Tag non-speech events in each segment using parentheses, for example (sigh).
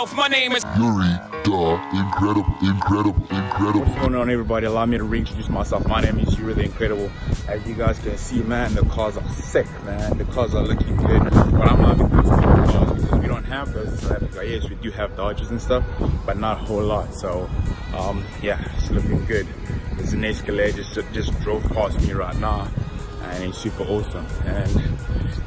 myself. My name is Youri, duh, incredible, incredible, incredible. What's going on everybody? Allow me to reintroduce myself. My name is Youri the Incredible. As you guys can see, man, the cars are sick, man. The cars are looking good. But I'm loving these cars because we don't have those in South Africa. Yes, we do have Dodges and stuff, but not a whole lot. So, um, yeah, it's looking good. There's an Escalade just, just drove past me right now and it's super awesome. And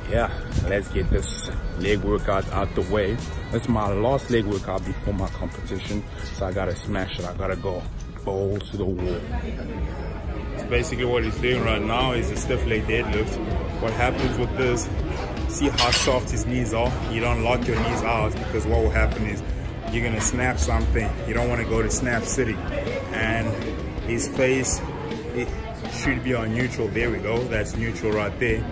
yeah, let's get this leg workout out the way. It's my last leg workout before my competition, so I gotta smash it. I gotta go balls to the wall. So basically what he's doing right now is a stiff leg deadlift. What happens with this, see how soft his knees are? You don't lock your knees out because what will happen is you're gonna snap something. You don't wanna go to snap city. And his face, it should be on neutral. There we go, that's neutral right there.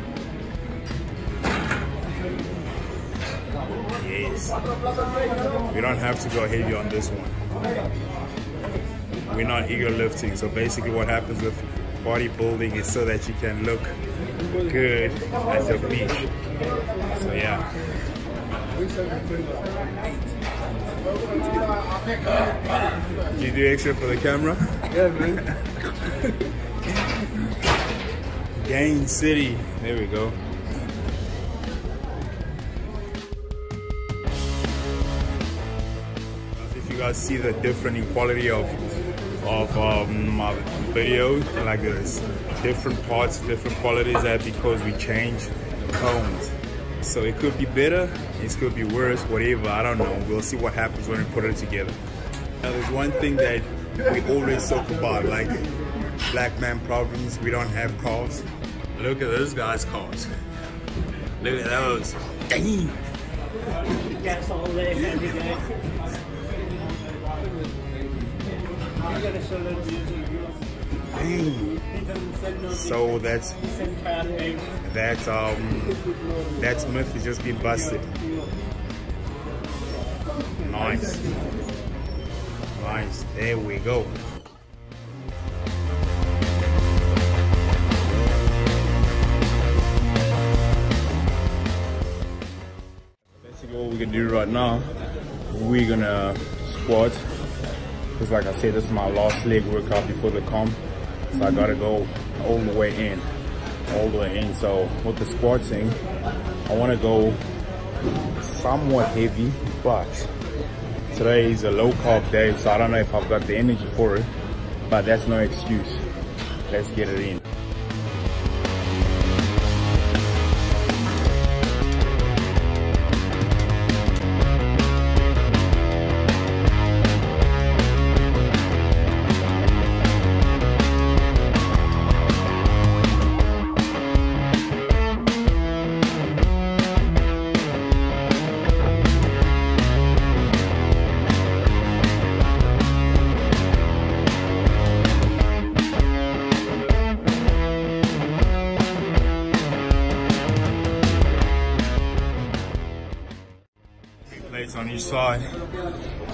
We don't have to go heavy on this one. We're not ego lifting. So basically what happens with bodybuilding is so that you can look good at the beach. So yeah. You do extra for the camera? Yeah, man. (laughs) Gain City. There we go. Guys see the different in quality of of um, my videos, like this, different parts, different qualities, that because we change the tones. So it could be better, it could be worse, whatever. I don't know. We'll see what happens when we put it together. Now, there's one thing that we always talk about, like black man problems. We don't have cars. Look at those guys' cars. Look at those. Dang. All Dang. So that's that's um that myth has just been busted. Nice. Nice. There we go. Basically what we're gonna do right now, we're gonna squat. Because like I said, this is my last leg workout before the comp. So I gotta go all the way in. All the way in. So with the squatting, I wanna go somewhat heavy, but today is a low carb day, so I don't know if I've got the energy for it, but that's no excuse. Let's get it in.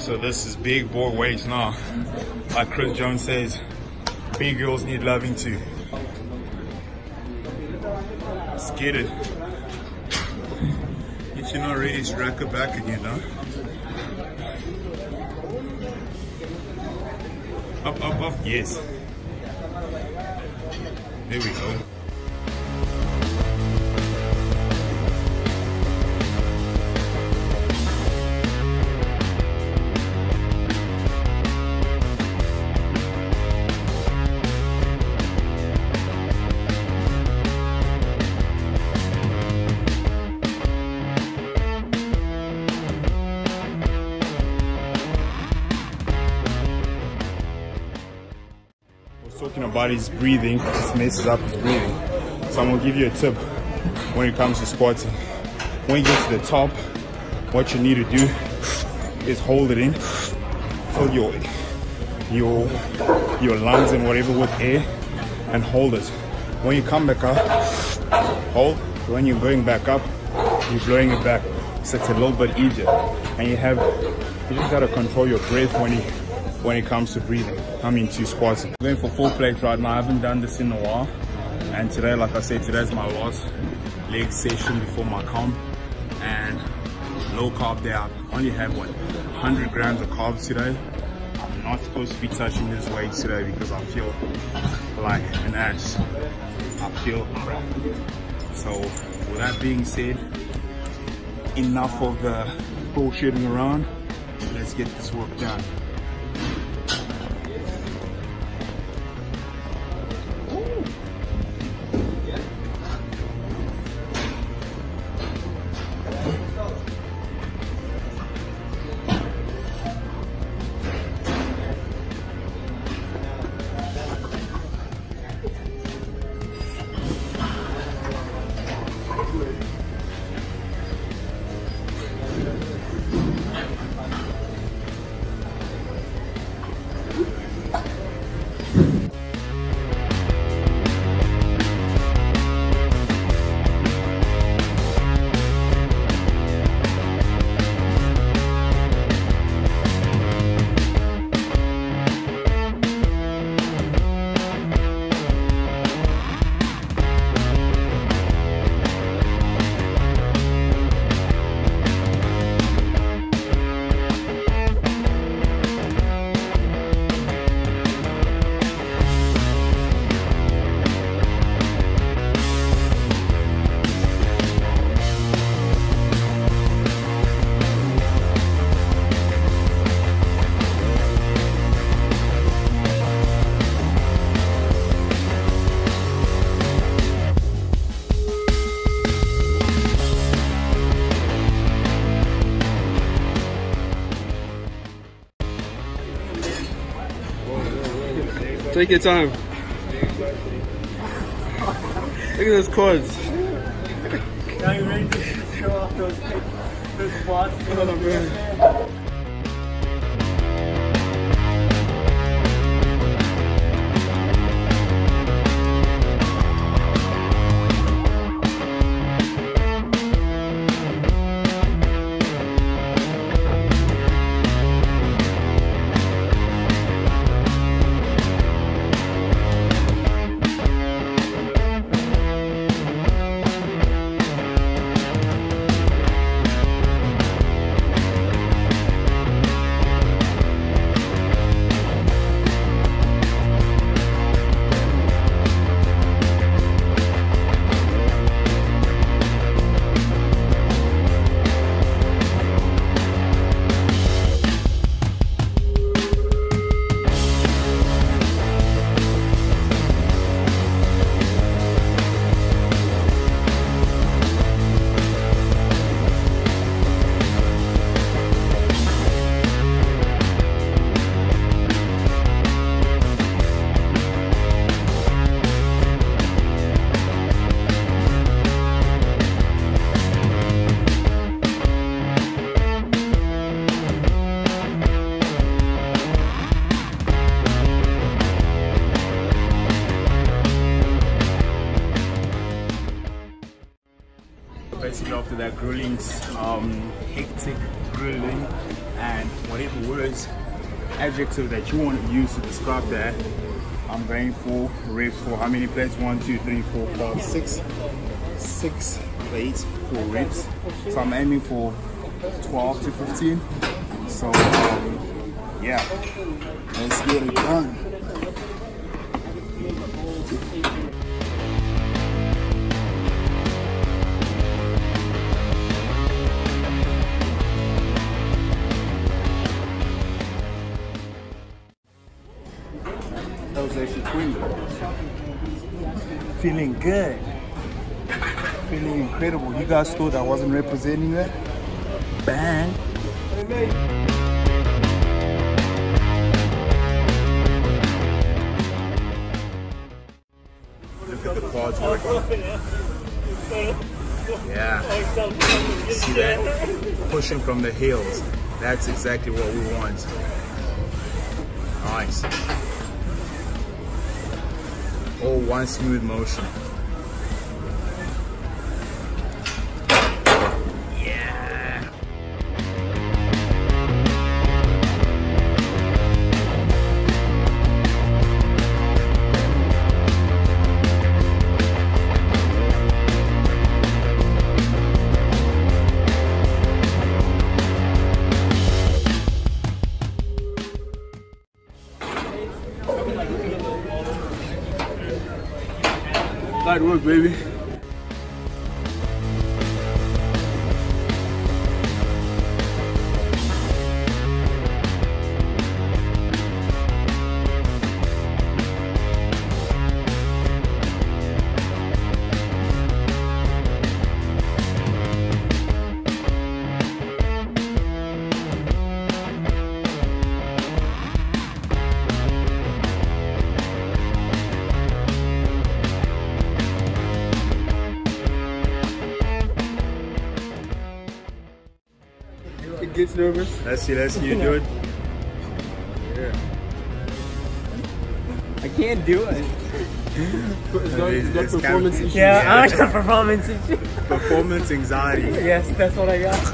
So this is big boy weights now. Like Chris Jones says, big girls need loving too. Let's get it. If you're not ready, strike her back again, huh? Up, up, up, yes. There we go. His breathing. This messes up his breathing. So I'm gonna give you a tip when it comes to squatting. When you get to the top, what you need to do is hold it in, fill your your your lungs and whatever with air, and hold it. When you come back up, hold. When you're going back up, you're blowing it back. So it's a little bit easier, and you have you just gotta control your breath when you when it comes to breathing. I mean to squatting. I'm going for full plates right now. I haven't done this in a while. And today, like I said, today's my last leg session before my comp. And low carb day. I only had what 100 grams of carbs today. I'm not supposed to be touching this weight today because I feel like an ass. I feel crap. So with that being said, enough of the bullshitting around. Let's get this work done. Take your time. Look at those quads. Now you ready to show off those those? Oh, man. Um, hectic grueling, and whatever words, adjective that you want to use to describe that, I'm going for reps for how many plates? One, two, three, four, five, six, six plates for reps. So I'm aiming for 12 to 15. So um, yeah, let's get it done. That was actually 20. Feeling good. Feeling incredible. You guys thought I wasn't representing that? Bang. Look at the quads working. Yeah. See that? Pushing from the heels. That's exactly what we want. Nice. All one smooth motion. Light work, baby. Nervous. Let's see, let's see you (laughs) do it. Yeah. I can't do it. It's got, it's got kind of- performance issues. Yeah, Yeah. I got performance issues. Performance anxiety. Yes, that's what I got.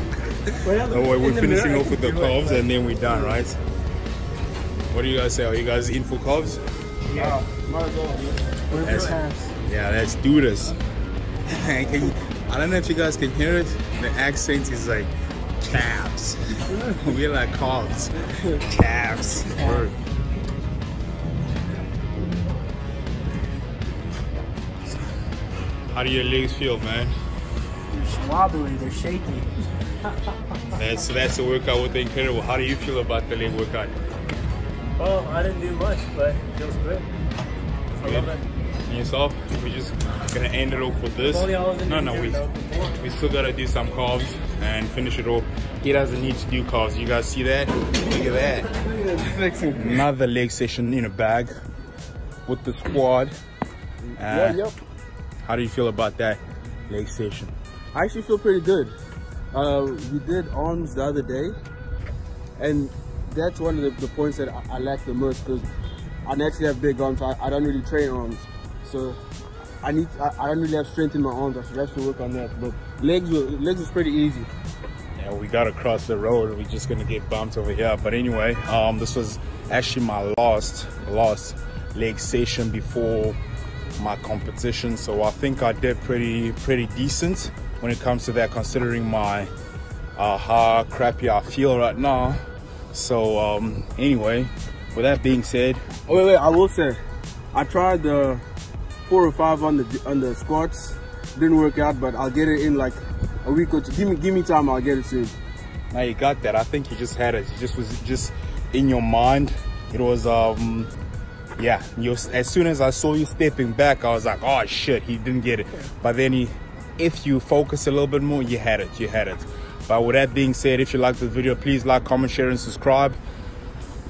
Oh, wait, we're finishing mirror, off with the I it, calves and then we're done, right? What do you guys say? Are you guys in for calves? Yeah, oh, might as well. Yes. Yeah, let's do this. (laughs) Can you- I don't know if you guys can hear it. The accent is like calves. (laughs) We're like calves. Calves. Word. How do your legs feel, man? They're wobbly, they're shaky. That's that's a workout with the incredible. How do you feel about the leg workout? Well, I didn't do much, but it feels good. I love it. And yourself? We're just gonna end it off with this. Only I was in No, no, we we still gotta do some calves and finish it off. He doesn't need to do calves. You guys see that? Look at that. Another leg session in a bag with the squad. Uh, Yeah, yep. How do you feel about that leg session? I actually feel pretty good. Uh, we did arms the other day, and that's one of the, the points that I, I lack the most because I naturally have big arms. I, I don't really train arms, so I need I, I don't really have strength in my arms. I should have to work on that. But legs were, legs is pretty easy. Yeah, we gotta cross the road. We're just gonna get bumped over here. But anyway, um, this was actually my last last leg session before my competition. So I think I did pretty pretty decent when it comes to that, considering my uh, how crappy I feel right now. So um, anyway, with that being said, Oh wait, wait. I will say, I tried the four or five on the on the squats. Didn't work out, but I'll get it in like a week or two. Give me give me time. I'll get it soon. now you got that. I think you just had it. It just was just in your mind. It was um yeah. You as soon as I saw you stepping back, I was like, oh shit, he didn't get it. But then he, if you focus a little bit more, you had it. You had it. But with that being said, if you like this video, please like, comment, share, and subscribe.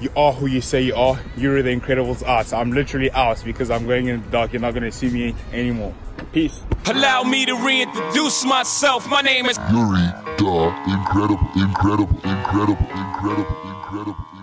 You are who you say you are. You're the Incredibles arts. I'm literally out because I'm going in the dark. You're not gonna see me anymore. Peace. Allow me to reintroduce myself. My name is Youri, the incredible, incredible, incredible, incredible, incredible, incredible.